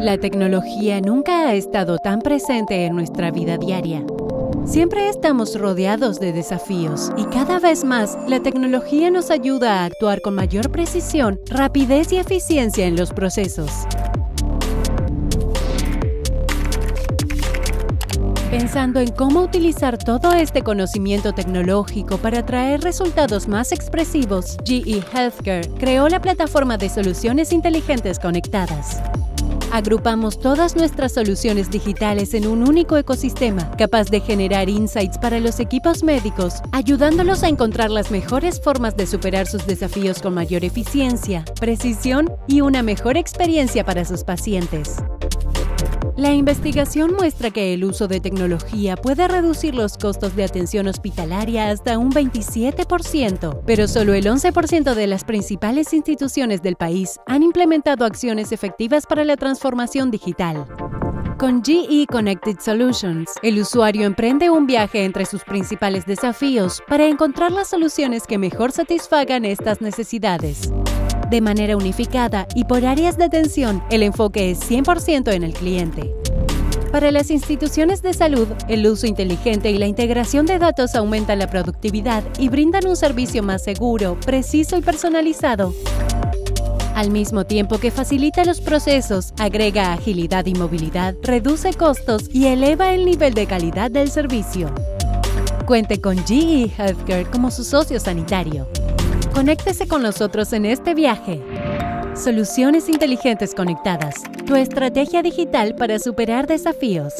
La tecnología nunca ha estado tan presente en nuestra vida diaria. Siempre estamos rodeados de desafíos y cada vez más la tecnología nos ayuda a actuar con mayor precisión, rapidez y eficiencia en los procesos. Pensando en cómo utilizar todo este conocimiento tecnológico para traer resultados más expresivos, GE Healthcare creó la plataforma de soluciones inteligentes conectadas. Agrupamos todas nuestras soluciones digitales en un único ecosistema, capaz de generar insights para los equipos médicos, ayudándolos a encontrar las mejores formas de superar sus desafíos con mayor eficiencia, precisión y una mejor experiencia para sus pacientes. La investigación muestra que el uso de tecnología puede reducir los costos de atención hospitalaria hasta un 27%, pero solo el 11% de las principales instituciones del país han implementado acciones efectivas para la transformación digital. Con GE Connected Solutions, el usuario emprende un viaje entre sus principales desafíos para encontrar las soluciones que mejor satisfagan estas necesidades de manera unificada y por áreas de atención, el enfoque es 100% en el cliente. Para las instituciones de salud, el uso inteligente y la integración de datos aumentan la productividad y brindan un servicio más seguro, preciso y personalizado. Al mismo tiempo que facilita los procesos, agrega agilidad y movilidad, reduce costos y eleva el nivel de calidad del servicio. Cuente con GE Healthcare como su socio sanitario. Conéctese con nosotros en este viaje. Soluciones inteligentes conectadas. Tu estrategia digital para superar desafíos.